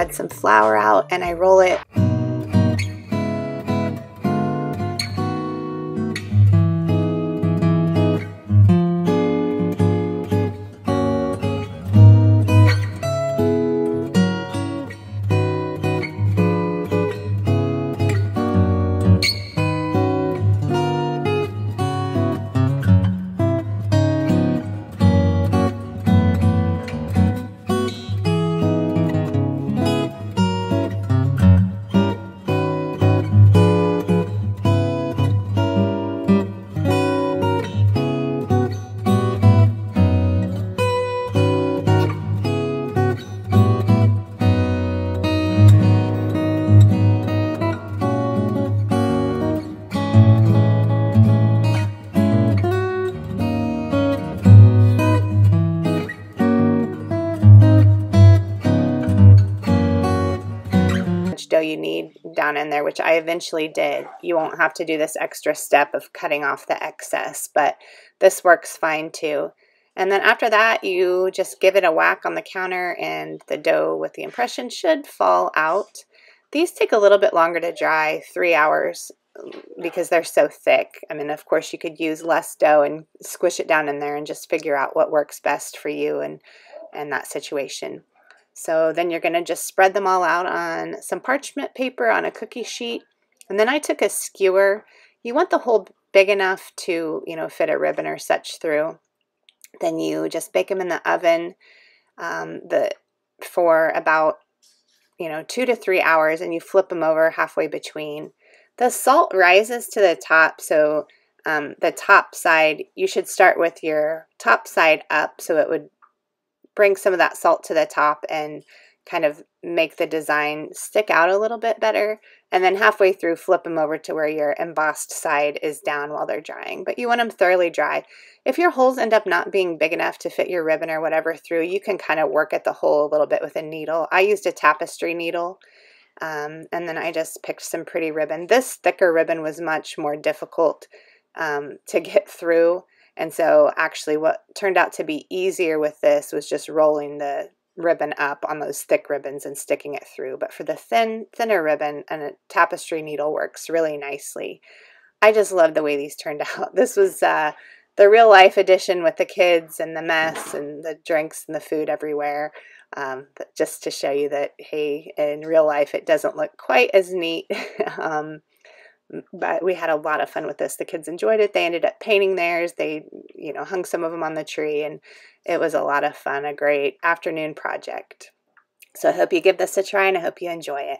spread some flour out and I roll it. You need down in there, which I eventually did. You won't have to do this extra step of cutting off the excess, but this works fine too. And then after that, you just give it a whack on the counter and the dough with the impression should fall out. These take a little bit longer to dry, three hours, because they're so thick. I mean, of course, you could use less dough and squish it down in there and just figure out what works best for you and, and that situation. So then you're going to just spread them all out on some parchment paper on a cookie sheet. And then I took a skewer. You want the hole big enough to, you know, fit a ribbon or such through. Then you just bake them in the oven um, the, for about, you know, two to three hours and you flip them over halfway between. The salt rises to the top, so um, the top side, you should start with your top side up so it would bring some of that salt to the top and kind of make the design stick out a little bit better. And then halfway through, flip them over to where your embossed side is down while they're drying. But you want them thoroughly dry. If your holes end up not being big enough to fit your ribbon or whatever through, you can kind of work at the hole a little bit with a needle. I used a tapestry needle. Um, and then I just picked some pretty ribbon. This thicker ribbon was much more difficult um, to get through. And so actually what turned out to be easier with this was just rolling the ribbon up on those thick ribbons and sticking it through. But for the thin, thinner ribbon, and a tapestry needle works really nicely. I just love the way these turned out. This was uh, the real life edition with the kids and the mess and the drinks and the food everywhere. Um, just to show you that, hey, in real life, it doesn't look quite as neat. um, but we had a lot of fun with this. The kids enjoyed it. They ended up painting theirs. They, you know, hung some of them on the tree, and it was a lot of fun, a great afternoon project. So I hope you give this a try and I hope you enjoy it.